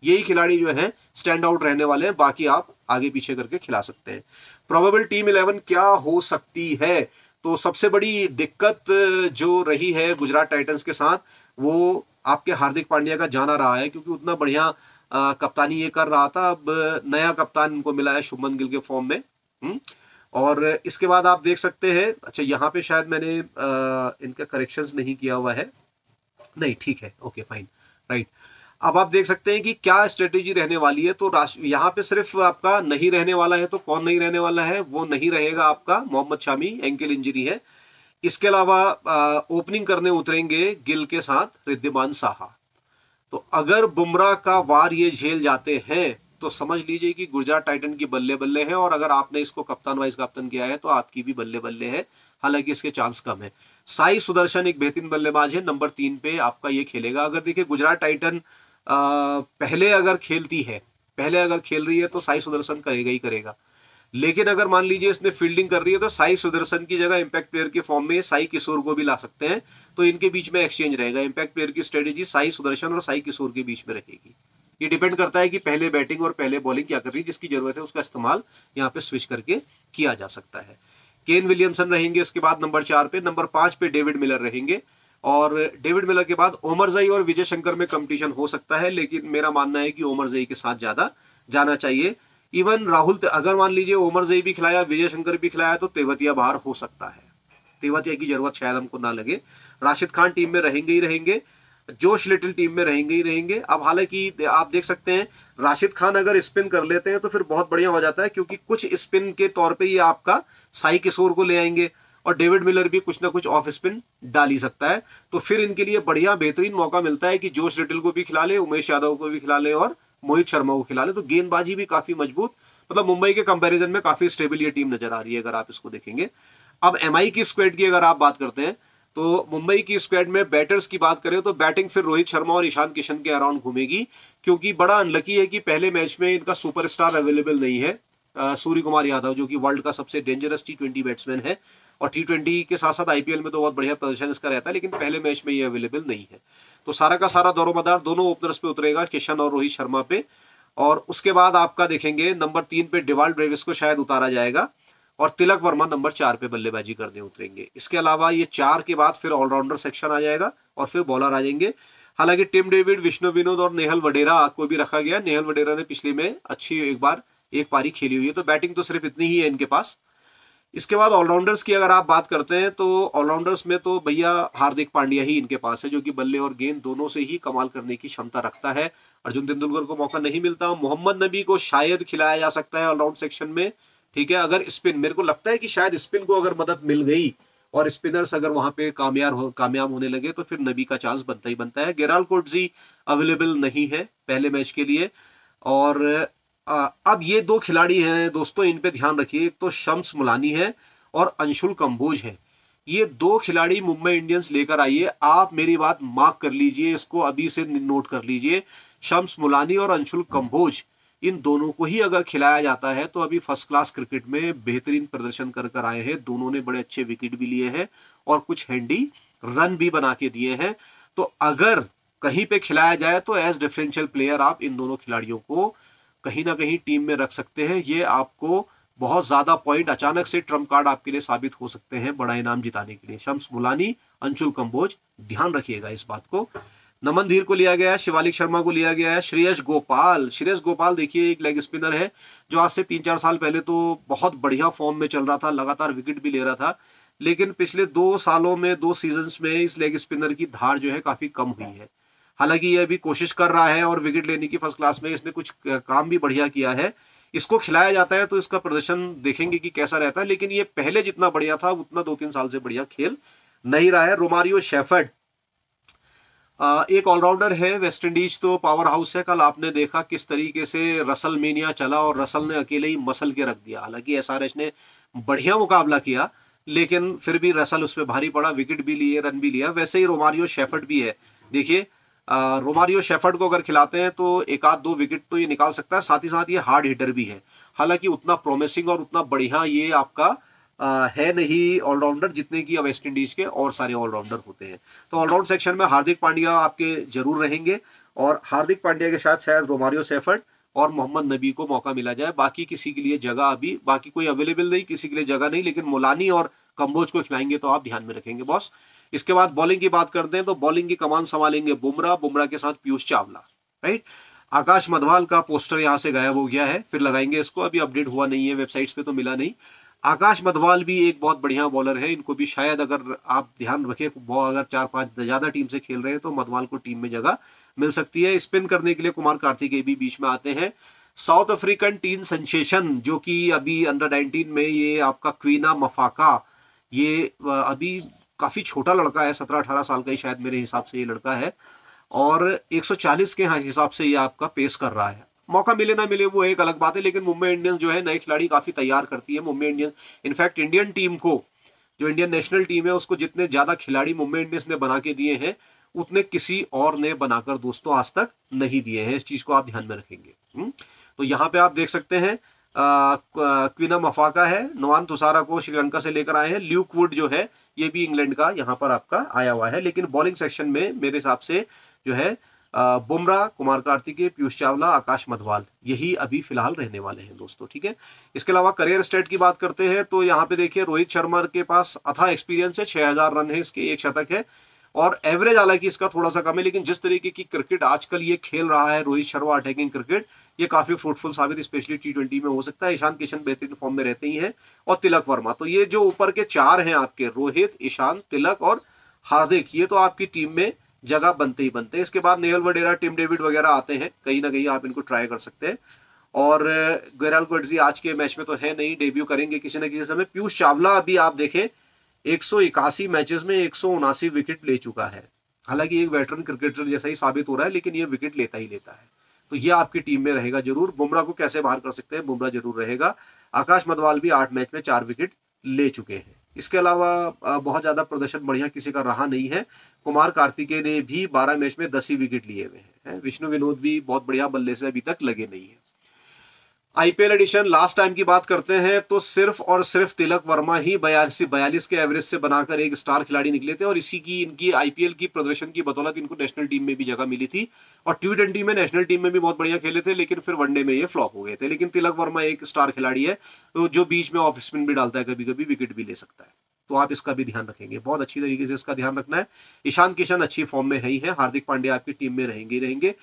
यही खिलाड़ी जो है स्टैंड आउट रहने वाले हैं। बाकी आप आगे पीछे करके खिला सकते हैं। प्रोबेबल टीम इलेवन क्या हो सकती है? तो सबसे बड़ी दिक्कत जो रही है गुजरात टाइटंस के साथ, वो आपके हार्दिक पांड्या का जाना रहा है, क्योंकि उतना बढ़िया कप्तानी ये कर रहा था। अब नया कप्तान इनको मिला है शुभमन गिल के फॉर्म में। हुँ? और इसके बाद आप देख सकते हैं अच्छा यहाँ पे शायद मैंने इनका करेक्शंस नहीं किया हुआ है। नहीं, ठीक है, ओके फाइन राइट अब आप देख सकते हैं कि क्या स्ट्रेटेजी रहने वाली है तो यहाँ पे सिर्फ़ आपका नहीं रहने वाला है तो कौन नहीं रहने वाला है? वो नहीं रहेगा आपका मोहम्मद शामी एंकल इंजरी है। इसके अलावा ओपनिंग करने उतरेंगे गिल के साथ रिद्धिमान साहा। तो अगर बुमराह का वार ये झेल जाते हैं तो समझ लीजिए कि गुजरात टाइटन की बल्ले बल्ले है, और अगर आपने इसको कप्तान वाइस कप्तान किया है तो आपकी भी बल्ले बल्ले है। हालाँकि इसके चांस कम है। साई सुदर्शन एक बेहतरीन बल्लेबाज है, नंबर तीन पे आपका ये खेलेगा। अगर देखिए गुजरात टाइटन पहले अगर खेलती है, पहले अगर खेल रही है तो साई सुदर्शन करेगा ही करेगा। लेकिन अगर मान लीजिए इसने फील्डिंग कर रही है तो साई सुदर्शन की जगह इंपैक्ट प्लेयर के फॉर्म में साई किशोर को भी ला सकते हैं तो इनके बीच में एक्सचेंज रहेगा। इंपैक्ट प्लेयर की स्ट्रेटेजी साई सुदर्शन और साई किशोर के बीच में रहेगी। ये डिपेंड करता है कि पहले बैटिंग और पहले बॉलिंग क्या कर रही है, जिसकी ज़रूरत है उसका इस्तेमाल यहाँ पे स्विच करके किया जा सकता है। केन विलियमसन रहेंगे उसके बाद नंबर चार पे, नंबर पाँच पे डेविड मिलर रहेंगे। और डेविड मिलर के बाद ओमर जई और विजय शंकर में कंपटीशन हो सकता है, लेकिन मेरा मानना है कि ओमर जई के साथ ज़्यादा जाना चाहिए। इवन राहुल अगर मान लीजिए ओमर जई भी खिलाया, विजय शंकर भी खिलाया तो तेवतिया बाहर हो सकता है। तेवतिया की ज़रूरत शायद हमको ना लगे। राशिद खान टीम में रहेंगे ही रहेंगे, जोश लिटिल टीम में रहेंगे ही रहेंगे। अब हालाँकि आप देख सकते हैं, राशिद खान अगर स्पिन कर लेते हैं तो फिर बहुत बढ़िया हो जाता है, क्योंकि कुछ स्पिन के तौर पे ये आपका साई किशोर को ले आएँगे। और डेविड मिलर भी कुछ ना कुछ ऑफ़ स्पिन डाल ही सकता है। तो फिर इनके लिए बढ़िया, बेहतरीन मौका मिलता है कि जोश लिटिल को भी खिला ले, उमेश यादव को भी खिला ले और मोहित शर्मा को खिला ले। तो गेंदबाजी भी काफ़ी मज़बूत मतलब मुंबई के कंपैरिजन में काफ़ी स्टेबल ये टीम नज़र आ रही है, अगर आप इसको देखेंगे। अब एम की स्क्वेड की अगर आप बात करते हैं तो मुंबई की स्क्वाड में बैटर्स की बात करें तो बैटिंग फिर रोहित शर्मा और ईशान किशन के अराउंड घूमेगी, क्योंकि बड़ा अनलकी है कि पहले मैच में इनका सुपरस्टार अवेलेबल नहीं है सूर्य कुमार यादव, जो कि वर्ल्ड का सबसे डेंजरस टी ट्वेंटी बैट्समैन है। और टी ट्वेंटी के साथ साथ आईपीएल में तो बहुत बढ़िया प्रदर्शन इसका रहता है, लेकिन पहले मैच में ये अवेलेबल नहीं है। तो सारा का सारा दौरोमदार दोनों ओपनर्स पे उतरेगा, किशन और रोहित शर्मा पे। और उसके बाद आपका देखेंगे नंबर तीन पे डिवाल्ड ब्रेविस को शायद उतारा जाएगा और तिलक वर्मा नंबर चार पे बल्लेबाजी करने उतरेंगे। इसके अलावा ये चार के बाद फिर ऑलराउंडर सेक्शन आ जाएगा और फिर बॉलर आ जाएँगे। हालाँकि टिम डेविड विष्णु विनोद और नेहल वडेरा को भी रखा गया। नेहल वडेरा ने पिछले में अच्छी एक बार, एक पारी खेली हुई है। तो बैटिंग तो सिर्फ़ इतनी ही है इनके पास। इसके बाद ऑलराउंडर्स की अगर आप बात करते हैं तो ऑलराउंडर्स में तो भैया हार्दिक पांड्या ही इनके पास है, जो कि बल्ले और गेंद दोनों से ही कमाल करने की क्षमता रखता है। अर्जुन तेंदुलकर को मौका नहीं मिलता, मोहम्मद नबी को शायद खिलाया जा सकता है ऑलराउंड सेक्शन में, ठीक है? अगर स्पिन मेरे को लगता है कि शायद स्पिन को अगर मदद मिल गई और स्पिनर्स अगर वहाँ पे कामयाब हो, कामयाब होने लगे तो फिर नबी का चांस बनता ही बनता है। गेराल कोटजी अवेलेबल नहीं है पहले मैच के लिए और अब ये दो खिलाड़ी हैं, दोस्तों, इन पे ध्यान रखिए। एक तो शम्स मुलानी है और अंशुल कंबोज है। ये दो खिलाड़ी मुंबई इंडियंस लेकर आइए। आप मेरी बात मार्क कर लीजिए, इसको अभी से नोट कर लीजिए। शम्स मुलानी और अंशुल कंबोज, इन दोनों को ही अगर खिलाया जाता है तो अभी फ़र्स्ट क्लास क्रिकेट में बेहतरीन प्रदर्शन कर कर आए हैं। दोनों ने बड़े अच्छे विकेट भी लिए हैं और कुछ हैंडी रन भी बना के दिए हैं। तो अगर कहीं पे खिलाया जाए तो एज डिफरेंशियल प्लेयर आप इन दोनों खिलाड़ियों को कहीं ना कहीं टीम में रख सकते हैं। ये आपको बहुत ज़्यादा पॉइंट अचानक से ट्रंप कार्ड आपके लिए साबित हो सकते हैं बड़ा इनाम जिताने के लिए। शम्स मुलानी, अंशुल कंबोज, ध्यान रखिएगा इस बात को। नमन धीर को लिया गया है, शिवालिक शर्मा को लिया गया है, श्रेयस गोपाल। श्रेयस गोपाल देखिए, एक लेग स्पिनर है, जो आज से तीन चार साल पहले तो बहुत बढ़िया फॉर्म में चल रहा था, लगातार विकेट भी ले रहा था। लेकिन पिछले दो सालों में, दो सीज़न में इस लेग स्पिनर की धार जो है काफ़ी कम हुई है। हालाँकि ये अभी कोशिश कर रहा है और विकेट लेने की फ़र्स्ट क्लास में इसने कुछ काम भी बढ़िया किया है। इसको खिलाया जाता है तो इसका प्रदर्शन देखेंगे कि कैसा रहता है, लेकिन ये पहले जितना बढ़िया था, उतना दो तीन साल से बढ़िया खेल नहीं रहा है। रोमारियो शेफर्ड एक ऑलराउंडर है वेस्ट इंडीज तो पावर हाउस है। कल आपने देखा किस तरीके से रसल मीनिया चला और रसल ने अकेले ही मसल के रख दिया। हालाँकि एसआरएच ने बढ़िया मुकाबला किया, लेकिन फिर भी रसल उस पर भारी पड़ा विकेट भी लिए रन भी लिया। वैसे ही रोमारियो शेफर्ड भी है। देखिए रोमारियो शेफर्ड को अगर खिलाते हैं तो एक आध दो विकेट तो ये निकाल सकता है, साथ ही साथ ये हार्ड हिटर भी है। हालाँकि उतना प्रोमिसिंग और उतना बढ़िया ये आपका है नहीं ऑलराउंडर जितने की वेस्ट इंडीज के और सारे ऑलराउंडर होते हैं। तो ऑलराउंड सेक्शन में हार्दिक पांड्या आपके ज़रूर रहेंगे और हार्दिक पांड्या के साथ शायद रोमारियो सेफर्ड और मोहम्मद नबी को मौका मिला जाए। बाकी किसी के लिए जगह अभी, बाकी कोई अवेलेबल नहीं, किसी के लिए जगह नहीं, लेकिन मोलानी और कंबोज को खिलाएँगे तो आप ध्यान में रखेंगे बॉस इसके बाद बॉलिंग की बात करते हैं तो बॉलिंग की कमान संभालेंगे बुमराह। बुमराह के साथ पीयूष चावला राइट आकाश मधवाल का पोस्टर यहाँ से गायब हो गया है, फिर लगाएँगे इसको। अभी अपडेट हुआ नहीं है वेबसाइट्स पे तो मिला नहीं। आकाश मधवाल भी एक बहुत बढ़िया बॉलर है, इनको भी शायद अगर आप ध्यान रखें अगर चार पाँच ज़्यादा टीम से खेल रहे हैं तो मधवाल को टीम में जगह मिल सकती है। स्पिन करने के लिए कुमार कार्तिकेय भी बीच में आते हैं। साउथ अफ्रीकन टीम सेंसेशन जो कि अभी अंडर 19 में ये आपका क्वीना मफाका, ये अभी काफ़ी छोटा लड़का है सत्रह अठारह साल का ही शायद मेरे हिसाब से ये लड़का है। और 140 के हिसाब से ये आपका पेश कर रहा है। मौका मिले ना मिले वो एक अलग बात है, लेकिन मुंबई इंडियंस जो है, नए खिलाड़ी काफ़ी तैयार करती है। Mumbai Indians in fact Indian team को, जो इंडियन नेशनल टीम है, उसको जितने ज़्यादा खिलाड़ी मुंबई इंडियंस ने बना के दिए हैं, उतने किसी और ने बनाकर दोस्तों आज तक नहीं दिए हैं। इस चीज़ को आप ध्यान में रखेंगे। हम्म? तो यहाँ पे आप देख सकते हैं क्विना मफाका है, नवान तुसारा को श्रीलंका से लेकर आए हैं। ल्यूक वुड जो है ये भी इंग्लैंड का यहाँ पर आपका आया हुआ है। लेकिन बॉलिंग सेक्शन में मेरे हिसाब से जो है बुमराह, कुमार कार्तिकेय पीयूष चावला, आकाश मधवाल यही अभी फ़िलहाल रहने वाले हैं दोस्तों, ठीक है? इसके अलावा करियर स्टेट की बात करते हैं तो यहाँ पे देखिए रोहित शर्मा के पास अथा एक्सपीरियंस है, छह हज़ार रन है इसके, एक शतक है। और एवरेज हालाँकि इसका थोड़ा सा कम है, लेकिन जिस तरीके की क्रिकेट आजकल ये खेल रहा है, रोहित शर्मा अटैकिंग क्रिकेट ये काफ़ी फ्रूटफुल साबित स्पेशली टी ट्वेंटी में हो सकता है। ईशान किशन बेहतरीन फॉर्म में रहते ही हैं। और तिलक वर्मा तो ये जो ऊपर के चार हैं आपके, रोहित, ईशान, तिलक और हार्दिक, ये तो आपकी टीम में जगह बनते ही बनते हैं। इसके बाद नेहल वडेरा, टिम डेविड वगैरह आते हैं। कहीं ना कहीं आप इनको ट्राई कर सकते हैं। और गैराल कोटजी आज के मैच में तो है नहीं डेब्यू करेंगे किसी न किसी समय। पीयूष चावला अभी आप देखें एक मैचेस में एक सौ उनासी विकेट ले चुका है। हालाँकि एक वेटरन क्रिकेटर जैसा ही साबित हो रहा है, लेकिन ये विकेट लेता ही लेता है। तो ये आपकी टीम में रहेगा ज़रूर। बुमराह को कैसे बाहर कर सकते हैं? बुमराह ज़रूर रहेगा। आकाश मदवाल भी आठ मैच में चार विकेट ले चुके हैं। इसके अलावा बहुत ज़्यादा प्रदर्शन बढ़िया किसी का रहा नहीं है। कुमार कार्तिकेय ने भी बारह मैच में दस ही विकेट लिए हुए हैं, विष्णु विनोद भी बहुत बढ़िया बल्ले से अभी तक लगे नहीं है। आईपीएल एडिशन लास्ट टाइम की बात करते हैं तो सिर्फ़ और सिर्फ़ तिलक वर्मा ही बयालीस बयालीस के एवरेज से बनाकर एक स्टार खिलाड़ी निकले थे, और इसी की, इनकी आईपीएल की प्रदर्शन की बदौलत इनको नेशनल टीम में भी जगह मिली थी, और टी ट्वेंटी में नेशनल टीम में भी बहुत बढ़िया खेले थे, लेकिन फिर वनडे में ये फ्लॉप हो गए थे। लेकिन तिलक वर्मा एक स्टार खिलाड़ी है तो जो बीच में ऑफ़ स्पिन भी डालता है कभी कभी विकेट भी ले सकता है। तो आप इसका भी ध्यान रखेंगे, बहुत अच्छी तरीके से इसका ध्यान रखना है। ईशान किशन अच्छी फॉर्म में है ही है, हार्दिक पांड्या आपकी टीम में रहेंगे रहेंगे।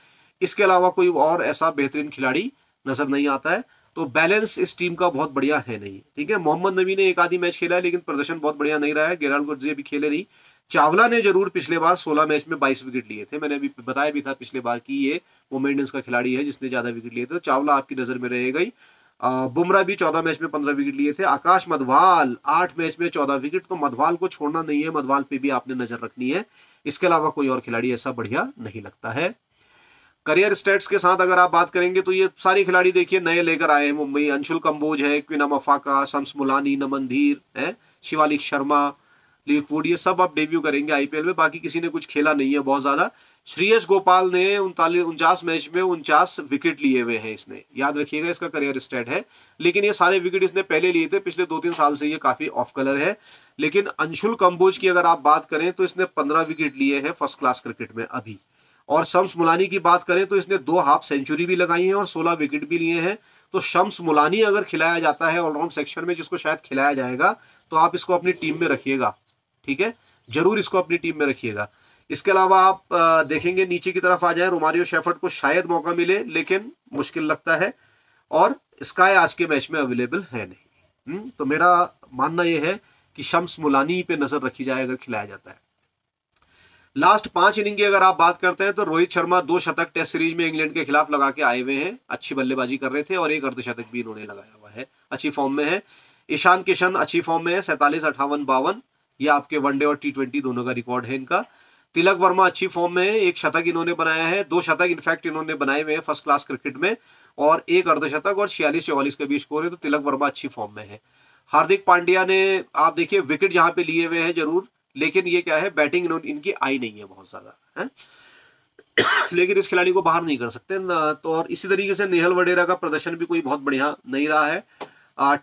इसके अलावा कोई और ऐसा बेहतरीन खिलाड़ी नज़र नहीं आता है। तो बैलेंस इस टीम का बहुत बढ़िया है नहीं। ठीक है? मोहम्मद नबी ने एक आधी मैच खेला है, लेकिन प्रदर्शन बहुत बढ़िया नहीं रहा है। गेराल गुर्जी अभी खेले नहीं। चावला ने ज़रूर पिछले बार 16 मैच में 22 विकेट लिए थे। मैंने अभी बताया भी था पिछले बार की ये मुंबई इंडियंस का खिलाड़ी है जिसने ज़्यादा विकेट लिए थे। तो चावला आपकी नज़र में रहेगा। ही बुमराह भी चौदह मैच में पंद्रह विकेट लिए थे। आकाश मधवाल आठ मैच में चौदह विकेट तो मधवाल को छोड़ना नहीं है। मधवाल पे भी आपने नज़र रखनी है। इसके अलावा कोई और खिलाड़ी ऐसा बढ़िया नहीं लगता है। करियर स्टेट्स के साथ अगर आप बात करेंगे तो ये सारे खिलाड़ी देखिए, नए लेकर आए हैं मुंबई। अंशुल कंबोज है क्विना मफाका, शम्स मुलानी, नमन धीर है, शिवालिक शर्मा लीकवुड ये सब आप डेब्यू करेंगे आईपीएल में। बाकी किसी ने कुछ खेला नहीं है बहुत ज़्यादा। श्रेयस गोपाल ने उनतालीस उनचास मैच में उनचास विकेट लिए हुए हैं इसने। याद रखिएगा, इसका करियर स्टेट है। लेकिन ये सारे विकेट इसने पहले लिए थे, पिछले दो तीन साल से ये काफ़ी ऑफ़ कलर है। लेकिन अंशुल कंबोज की अगर आप बात करें तो इसने पंद्रह विकेट लिए हैं फ़र्स्ट क्लास क्रिकेट में अभी। और शम्स मुलानी की बात करें तो इसने दो हाफ़ सेंचुरी भी लगाई है और सोलह विकेट भी लिए हैं। तो शम्स मुलानी अगर खिलाया जाता है ऑलराउंड सेक्शन में जिसको शायद खिलाया जाएगा तो आप इसको अपनी टीम में रखिएगा ठीक है? ज़रूर इसको अपनी टीम में रखिएगा। इसके अलावा आप देखेंगे नीचे की तरफ़ आ जाए रोमारियो शेफर्ड को शायद मौका मिले लेकिन मुश्किल लगता है और स्काई आज के मैच में अवेलेबल है नहीं। हम्म, तो मेरा मानना यह है कि शम्स मुलानी पे नज़र रखी जाए अगर खिलाया जाता है। लास्ट पाँच इनिंग की अगर आप बात करते हैं तो रोहित शर्मा दो शतक टेस्ट सीरीज़ में इंग्लैंड के खिलाफ लगा के आए हुए हैं। अच्छी बल्लेबाजी कर रहे थे और एक अर्धशतक भी इन्होंने लगाया हुआ है। अच्छी फॉर्म में है। ईशान किशन अच्छी फॉर्म में है, सैतालीस अठावन बावन। ये आपके वनडे और टी दोनों का रिकॉर्ड है इनका। तिलक वर्मा अच्छी फॉर्म में है, एक शतक इन्होंने बनाया है, दो शतक इनफैक्ट इन्होंने बनाए हुए हैं फ़र्स्ट क्लास क्रिकेट में, और एक अर्धशतक और छियालीस, चौवालीस के बीच स्कोर है तो तिलक वर्मा अच्छी फॉर्म में है। हार्दिक पांड्या ने, आप देखिए विकेट जहाँ पे लिए हुए हैं ज़रूर। लेकिन ये क्या है बैटिंग इनकी आई नहीं है बहुत ज़्यादा है? लेकिन इस खिलाड़ी को बाहर नहीं कर सकते तो और इसी तरीके से नेहल वडेरा का प्रदर्शन भी कोई बहुत बढ़िया नहीं रहा है।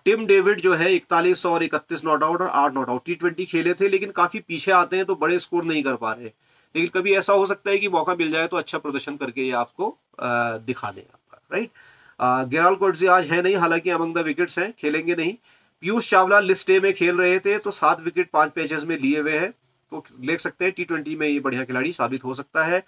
टिम डेविड जो है इकतालीस और इकतीस नॉट आउट और आठ नॉट आउट टी ट्वेंटी खेले थे लेकिन काफ़ी पीछे आते हैं तो बड़े स्कोर नहीं कर पा रहे लेकिन कभी ऐसा हो सकता है कि मौका मिल जाए तो अच्छा प्रदर्शन करके ये आपको आ, दिखा दे आपका राइट गेराल कोटजी आज है नहीं हालाँकि अमंग द विकेट्स हैं खेलेंगे नहीं। पीयूष चावला लिस्ट ए में खेल रहे थे तो सात विकेट पाँच पैचेस में लिए हुए हैं। तो देख सकते हैं टी ट्वेंटी में ये बढ़िया खिलाड़ी साबित हो सकता है।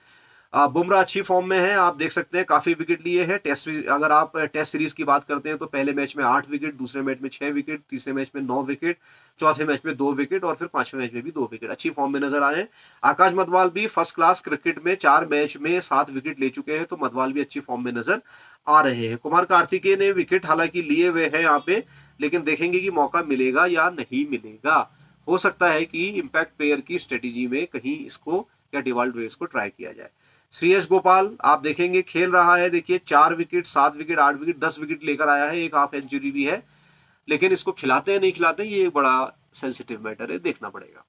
बुमराह अच्छी फॉर्म में है, आप देख सकते हैं, काफ़ी विकेट लिए हैं। टेस्ट अगर आप टेस्ट सीरीज़ की बात करते हैं तो पहले मैच में आठ विकेट दूसरे मैच में छह विकेट तीसरे मैच में नौ विकेट चौथे मैच में दो विकेट और फिर पाँचवें मैच में भी दो विकेट अच्छी फॉर्म में नज़र आ रहे हैं। आकाश मधवाल भी फ़र्स्ट क्लास क्रिकेट में चार मैच में सात विकेट ले चुके हैं तो मधवाल भी अच्छी फॉर्म में नज़र आ रहे हैं। कुमार कार्तिकेय ने विकेट हालाँकि लिए हुए हैं यहाँ पे लेकिन देखेंगे कि मौका मिलेगा या नहीं मिलेगा। हो सकता है कि इम्पैक्ट प्लेयर की स्ट्रेटेजी में कहीं इसको या डिवाल्ड वेस को ट्राई किया जाए। श्रेयस गोपाल, आप देखेंगे खेल रहा है। देखिए, चार विकेट सात विकेट आठ विकेट दस विकेट लेकर आया है। एक हाफ़ सेंचुरी भी है। लेकिन इसको खिलाते हैं, नहीं खिलाते ये बड़ा सेंसिटिव मैटर है। देखना पड़ेगा।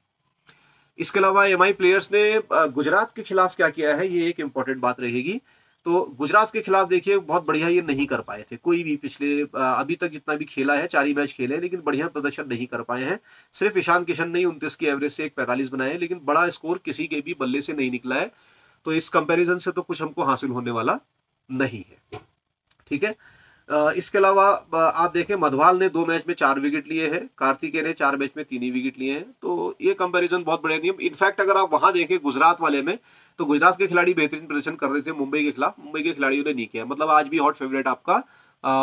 इसके अलावा एमआई प्लेयर्स ने गुजरात के खिलाफ क्या किया है? ये एक इंपॉर्टेंट बात रहेगी। तो गुजरात के खिलाफ देखिए, बहुत बढ़िया ये नहीं कर पाए थे। कोई भी पिछले अभी तक जितना भी खेला है, चार ही मैच खेले लेकिन बढ़िया प्रदर्शन नहीं कर पाए हैं। सिर्फ़ ईशान किशन ने उनतीस की एवरेज से एक पैंतालीस बनाए लेकिन बड़ा स्कोर किसी के भी बल्ले से नहीं निकला है। तो इस कंपेरिजन से तो कुछ हमको हासिल होने वाला नहीं है। ठीक है? इसके अलावा आप देखें, मधवाल ने दो मैच में चार विकेट लिए हैं, कार्तिकेय ने चार मैच में तीन ही विकेट लिए हैं तो ये कंपैरिजन बहुत बड़े नहीं है इनफैक्ट अगर आप वहाँ देखें, गुजरात वाले में तो गुजरात के खिलाड़ी बेहतरीन प्रदर्शन कर रहे थे मुंबई के खिलाफ। मुंबई के खिलाड़ियों ने नहीं किया मतलब आज भी हॉट फेवरेट आपका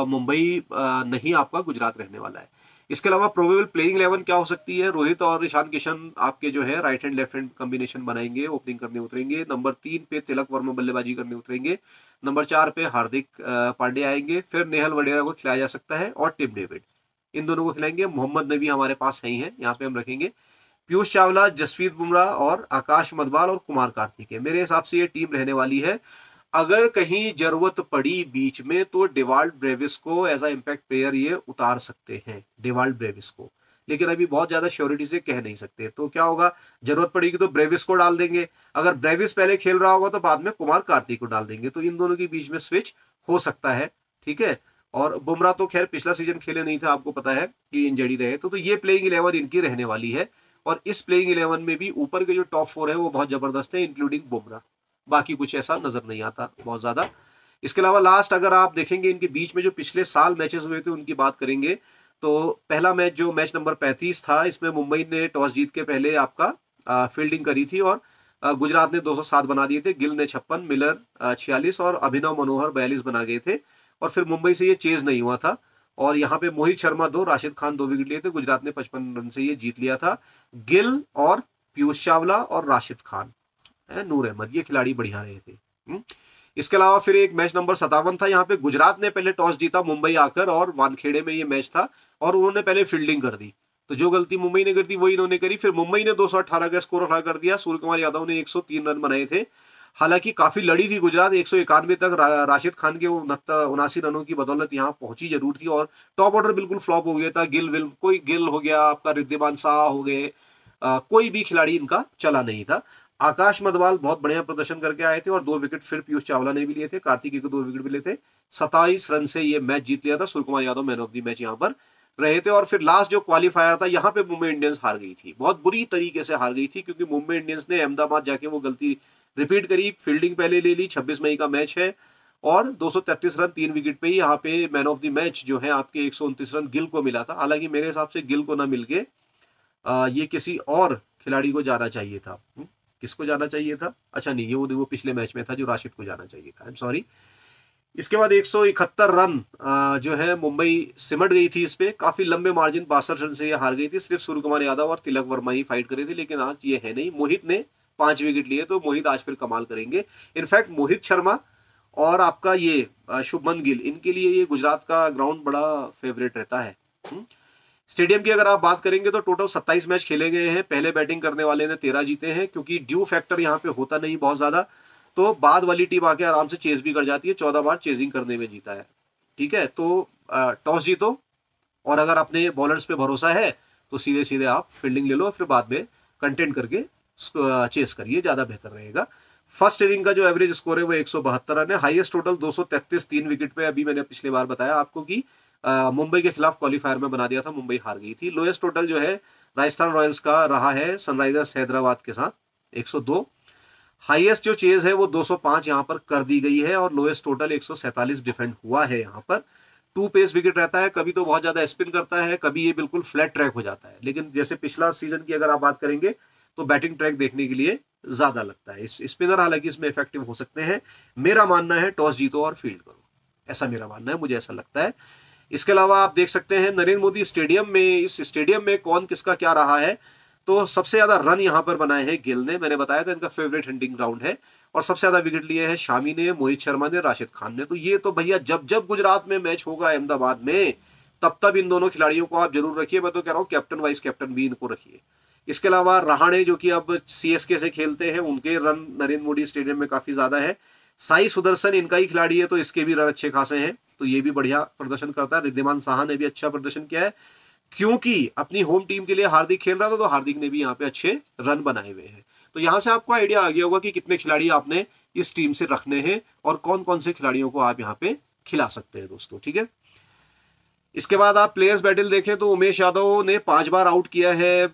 मुंबई नहीं आपका, गुजरात रहने वाला है। इसके अलावा प्रोबेबल प्लेइंग इलेवन क्या हो सकती है? रोहित और ईशान किशन आपके जो है right hand left hand combination बनाएँगे ओपनिंग करने उतरेंगे। नंबर तीन पे तिलक वर्मा बल्लेबाजी करने उतरेंगे। नंबर चार पे हार्दिक पांडे आएँगे। फिर नेहल वडेरा को खिलाया जा सकता है और टिम डेविड। इन दोनों को खिलाएँगे। मोहम्मद नबी हमारे पास है ही है, यहाँ पे हम रखेंगे। पीयूष चावला जसप्रीत बुमराह और आकाश मधवाल और कुमार कार्तिक है। मेरे हिसाब से ये टीम रहने वाली है। अगर कहीं ज़रूरत पड़ी बीच में तो डिवाल्ड ब्रेविस को एज अ इम्पैक्ट प्लेयर ये उतार सकते हैं डिवाल्ड ब्रेविस को। लेकिन अभी बहुत ज़्यादा श्योरिटी से कह नहीं सकते। तो क्या होगा ज़रूरत पड़ेगी तो ब्रेविस को डाल देंगे। अगर ब्रेविस पहले खेल रहा होगा तो बाद में कुमार कार्तिक को डाल देंगे। तो इन दोनों के बीच में स्विच हो सकता है ठीक है? और बुमराह तो खैर पिछला सीज़न खेले नहीं था आपको पता है कि इंजरी रहे। तो, तो ये प्लेइंग इलेवन इनकी रहने वाली है। और इस प्लेइंग इलेवन में भी ऊपर के जो टॉप फोर है वो बहुत ज़बरदस्त है इंक्लूडिंग बुमराह। बाकी कुछ ऐसा नज़र नहीं आता बहुत ज़्यादा। इसके अलावा लास्ट अगर आप देखेंगे इनके बीच में जो पिछले साल मैचेस हुए थे, उनकी बात करेंगे तो पहला मैच जो मैच नंबर 35 था, इसमें मुंबई ने टॉस जीत के पहले आपका फील्डिंग करी थी और गुजरात ने 207 बना दिए थे, गिल ने छप्पन, मिलर छियालीस और अभिनव मनोहर बयालीस बना गए थे और फिर मुंबई से ये चेज नहीं हुआ था। और यहाँ पे मोहित शर्मा दो, राशिद खान दो विकेट लिए थे, गुजरात ने पचपन रन से ये जीत लिया था, गिल और पीयूष चावला और राशिद खान। नूर अहमद ये खिलाड़ी बढ़िया रहे थे। हम्म। इसके अलावा फिर एक मैच नंबर सतावन था यहाँ पे गुजरात ने पहले टॉस जीता मुंबई आकर और वानखेड़े में ये मैच था और उन्होंने पहले फील्डिंग कर दी। तो जो गलती मुंबई ने कर दी वही इन्होंने करी। फिर मुंबई ने 218 का स्कोर खड़ा कर दिया। सूर्य कुमार यादव ने 103 रन बनाए थे। हालाँकि काफ़ी लड़ी थी गुजरात एक तक रा, राशिद खान के उनासी रनों की बदौलत यहाँ पहुँची ज़रूर थी और टॉप ऑर्डर बिल्कुल फ्लॉप हो गया था। गिल विल कोई गिल हो गया आपका रिद्धिमान शाह हो गए कोई भी खिलाड़ी इनका चला नहीं था। आकाश मधवाल बहुत बढ़िया प्रदर्शन करके आए थे और दो विकेट फिर पीयूष चावला ने भी लिए थे। कार्तिक को दो विकेट भी लिए थे। सताइस रन से ये मैच जीत लिया था। Suryakumar Yadav man of the match यहाँ पर रहे थे और फिर लास्ट जो क्वालिफायर था यहाँ पे मुंबई इंडियंस हार गई थी। बहुत बुरी तरीके से हार गई थी क्योंकि मुंबई इंडियंस ने अहमदाबाद जाके वो गलती रिपीट करी। फील्डिंग पहले ले ली 26 मई का मैच है और 233 रन तीन विकेट पे ही यहाँ पे मैन ऑफ़ द मैच जो है आपके एक सौ उनतीस रन गिल को मिला था। हालाँकि मेरे हिसाब से गिल को ना मिल के ये किसी और खिलाड़ी को जाना चाहिए था। हम्म, किसको जाना चाहिए था? अच्छा नहीं ये वो, वो पिछले मैच में था जो राशिद को जाना चाहिए था। आई एम सॉरी इसके बाद 171 रन जो है मुंबई सिमट गई थी इस पे। काफ़ी लंबे मार्जिन बासठ रन से ये हार गई थी। सिर्फ़ सूर्य कुमार यादव और तिलक वर्मा ही फाइट करे थे लेकिन आज ये है नहीं। मोहित ने पाँच विकेट लिए तो मोहित आज फिर कमाल करेंगे। इनफैक्ट मोहित शर्मा और आपका ये शुभमन गिल इनके लिए ये गुजरात का ग्राउंड बड़ा फेवरेट रहता है। हम्म। स्टेडियम की अगर आप बात करेंगे तो टोटल 27 मैच खेले गए हैं। पहले बैटिंग करने वाले ने 13 जीते हैं, क्योंकि ड्यू फैक्टर यहाँ पे होता नहीं बहुत ज़्यादा। तो बाद वाली टीम आके आराम से चेज भी कर जाती है, चौदह बार चेजिंग करने में जीता है। ठीक है तो टॉस जीतो और अगर अपने बॉलर्स पे भरोसा है तो सीधे सीधे आप फील्डिंग ले लो फिर बाद में कंटेंट करके चेस करिए, ज़्यादा बेहतर रहेगा। फ़र्स्ट इनिंग का जो एवरेज स्कोर है वो एक सौ बहत्तर रन है। हाईएस्ट टोटल 233 तीन विकेट पे अभी मैंने पिछले बार बताया आपको कि मुंबई के खिलाफ क्वालिफायर में बना दिया था, मुंबई हार गई थी। लोएस्ट टोटल जो है, राजस्थान रॉयल्स का रहा है सनराइजर्स हैदराबाद के साथ 102 हाईएस्ट जो चेज है, वो 205 यहाँ पर कर दी गई है और लोएस्ट टोटल एक डिफेंड हुआ है यहाँ पर। टू पेस विकेट रहता है, कभी तो बहुत ज़्यादा स्पिन करता है, कभी ये बिल्कुल फ्लैट ट्रैक हो जाता है। लेकिन जैसे पिछला सीज़न की अगर आप बात करेंगे तो बैटिंग ट्रैक देखने के लिए ज़्यादा लगता है। स्पिनर हालाँकि इसमें इफ़ेक्टिव हो सकते हैं। मेरा मानना है टॉस जीतो और फ़ील्ड करो। ऐसा मेरा मानना है, मुझे ऐसा लगता है। इसके अलावा आप देख सकते हैं नरेंद्र मोदी स्टेडियम में, इस स्टेडियम में कौन किसका क्या रहा है? तो सबसे ज़्यादा रन यहाँ पर बनाए हैं गिल ने, मैंने बताया था इनका फेवरेट हंटिंग ग्राउंड है, और सबसे ज़्यादा विकेट लिए हैं शामी ने, मोहित शर्मा ने, राशिद खान ने। तो ये तो भैया जब जब गुजरात में मैच होगा अहमदाबाद में, तब तब इन दोनों खिलाड़ियों को आप ज़रूर रखिए। मैं तो कह रहा हूँ कैप्टन वाइस कैप्टन भी इनको रखिए। इसके अलावा रहाणे, जो कि अब सीएसके से खेलते हैं, उनके रन नरेंद्र मोदी स्टेडियम में काफ़ी ज़्यादा है। साई सुदर्शन इनका ही खिलाड़ी है तो इसके भी रन अच्छे खासे हैं। तो ये भी बढ़िया प्रदर्शन करता है। रिद्धिमान साहा ने भी अच्छा प्रदर्शन किया है, क्योंकि अपनी होम टीम के लिए हार्दिक खेल रहा था तो हार्दिक ने भी यहाँ पे अच्छे रन बनाए हुए हैं। तो यहाँ से आपको आइडिया आ गया होगा कि कितने खिलाड़ी आपने इस टीम से रखने हैं और कौन कौन से खिलाड़ियों को आप यहाँ पे खिला सकते हैं दोस्तों, ठीक है? इसके बाद आप प्लेयर्स बैटल देखें तो उमेश यादव ने पाँच बार आउट किया है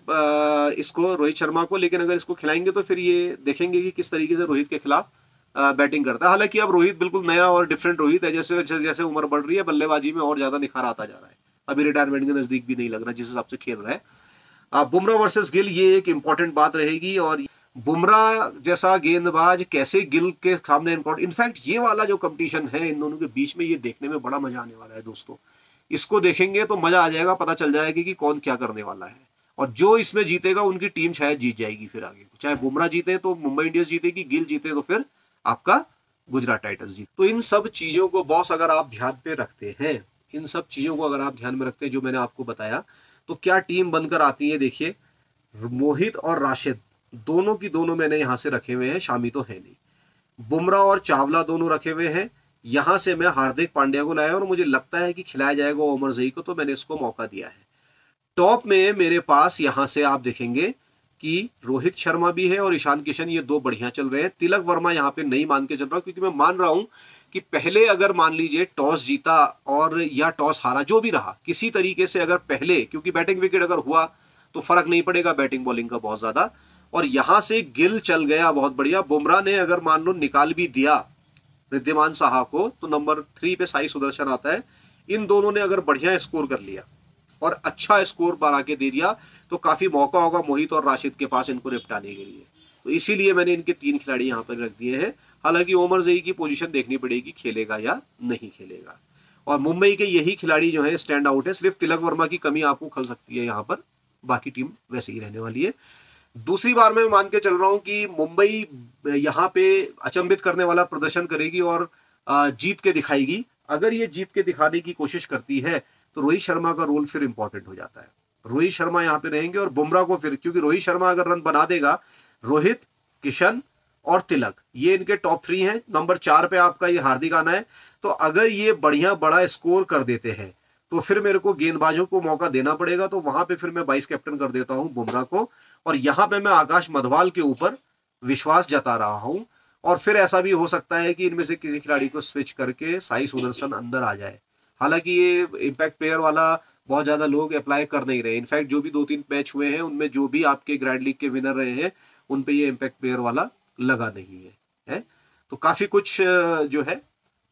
इसको रोहित शर्मा को, लेकिन अगर इसको खिलाएँगे तो फिर ये देखेंगे कि किस तरीके से रोहित के खिलाफ बैटिंग करता है। हालाँकि अब रोहित बिल्कुल नया और डिफरेंट रोहित है, जैसे जैसे उम्र बढ़ रही है, बल्लेबाजी में और ज़्यादा निखार आता जा रहा है। अभी रिटायरमेंट के नज़दीक भी नहीं लग रहा, जिस हिसाब से खेल रहा है। बुमराह वर्सेस गिल, ये एक इंपॉर्टेंट बात रहेगी और बुमराह जैसा गेंदबाज कैसे गिल के सामने इनफैक्ट ये वाला जो कंपटीशन है, इन दोनों के बीच में ये देखने में बड़ा मज़ा आने वाला है दोस्तों। इसको देखेंगे तो मज़ा आ जाएगा, पता चल जाएगा कि कौन क्या करने वाला है। और जो इसमें जीतेगा, उनकी टीम शायद जीत जाएगी फिर आगे। चाहे बुमराह जीते तो मुंबई इंडियंस जीतेगी गिल जीते तो फिर आपका गुजरात टाइटंस जीत तो इन सब चीज़ों को बॉस अगर आप ध्यान पे रखते हैं, इन सब चीज़ों को अगर आप ध्यान में रखते हैं, जो मैंने आपको बताया तो क्या टीम बनकर आती है, देखिए, मोहित और राशिद, दोनों की दोनों मैंने यहाँ से रखे हुए हैं, शामी तो है नहीं। बुमराह और चावला दोनों रखे हुए हैं, यहाँ से मैं हार्दिक पांड्या को लाया और मुझे लगता है कि खिलाया जाएगा ओमर जई को तो मैंने इसको मौका दिया है। टॉप में मेरे पास यहाँ से आप देखेंगे कि रोहित शर्मा भी है और ईशान किशन, ये दो बढ़िया चल रहे हैं। तिलक वर्मा यहाँ पे नहीं मान के चल रहा क्योंकि मैं मान रहा हूँ कि पहले अगर मान लीजिए टॉस जीता और या टॉस हारा, जो भी रहा, किसी तरीके से अगर पहले, क्योंकि बैटिंग विकेट अगर हुआ तो फ़र्क नहीं पड़ेगा बैटिंग बॉलिंग का बहुत ज़्यादा। और यहाँ से गिल चल गया बहुत बढ़िया। बुमराह ने अगर मान लो निकाल भी दिया रिद्धिमान साहा को तो नंबर थ्री पे साई सुदर्शन आता है। इन दोनों ने अगर बढ़िया स्कोर कर लिया और अच्छा स्कोर बना के दे दिया तो काफ़ी मौका होगा मोहित और राशिद के पास इनको निपटाने के लिए। तो इसीलिए मैंने इनके तीन खिलाड़ी यहाँ पर रख दिए हैं। हालाँकि ओमर जई की पोजीशन देखनी पड़ेगी, खेलेगा या नहीं खेलेगा। और मुंबई के यही खिलाड़ी जो है स्टैंड आउट है। सिर्फ़ तिलक वर्मा की कमी आपको खल सकती है यहाँ पर। बाकी टीम वैसे ही रहने वाली है। दूसरी बार मैं मान के चल रहा हूँ कि मुंबई यहाँ पे अचंभित करने वाला प्रदर्शन करेगी और जीत के दिखाएगी। अगर ये जीत के दिखाने की कोशिश करती है तो रोहित शर्मा का रोल फिर इंपॉर्टेंट हो जाता है। रोहित शर्मा यहाँ पे रहेंगे और बुमराह को फिर, क्योंकि रोहित शर्मा अगर रन बना देगा, रोहित, किशन और तिलक, ये इनके टॉप थ्री हैं। नंबर चार पे आपका ये हार्दिक आना है। तो अगर ये बढ़िया, बड़ा स्कोर कर देते हैं तो फिर मेरे को गेंदबाजों को मौका देना पड़ेगा। तो वहाँ पे फिर मैं बाइस कैप्टन कर देता हूँ बुमराह को। और यहाँ पे मैं आकाश मधवाल के ऊपर विश्वास जता रहा हूँ। और फिर ऐसा भी हो सकता है कि इनमें से किसी खिलाड़ी को स्विच करके साई सुदर्शन अंदर आ जाए। हालाँकि ये इम्पैक्ट प्लेयर वाला बहुत ज़्यादा लोग अप्लाई कर नहीं रहे। इनफैक्ट जो भी दो तीन मैच हुए हैं, उनमें जो भी आपके ग्रैंड लीग के विनर रहे हैं, उन पे ये इम्पैक्ट प्लेयर वाला लगा नहीं है है? तो काफ़ी कुछ जो है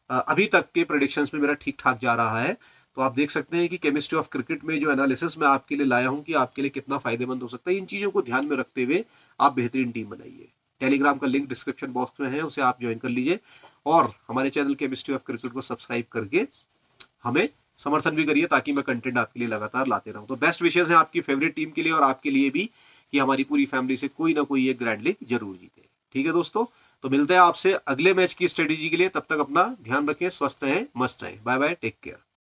अभी तक के प्रोडिक्शंस में मेरा ठीक ठाक जा रहा है। तो आप देख सकते हैं कि केमिस्ट्री ऑफ़ क्रिकेट में जो एनालिसिस मैं आपके लिए लाया हूँ कि आपके लिए कितना फ़ायदेमंद हो सकता है, इन चीज़ों को ध्यान में रखते हुए आप बेहतरीन टीम बनाइए। टेलीग्राम का लिंक डिस्क्रिप्शन बॉक्स में है, उसे आप ज्वाइन कर लीजिए और हमारे चैनल केमिस्ट्री ऑफ़ क्रिकेट को सब्सक्राइब करके हमें समर्थन भी करिए ताकि मैं कंटेंट आपके लिए लगातार लाते रहूँ। तो बेस्ट विशेष है आपकी फेवरेट टीम के लिए और आपके लिए भी कि हमारी पूरी फैमिली से कोई ना कोई एक ग्रैंड लीग ज़रूर जीते। ठीक है दोस्तों? तो मिलते हैं आपसे अगले मैच की स्ट्रेटेजी के लिए। तब तक अपना ध्यान रखें, स्वस्थ रहें, मस्त रहें। Bye bye take care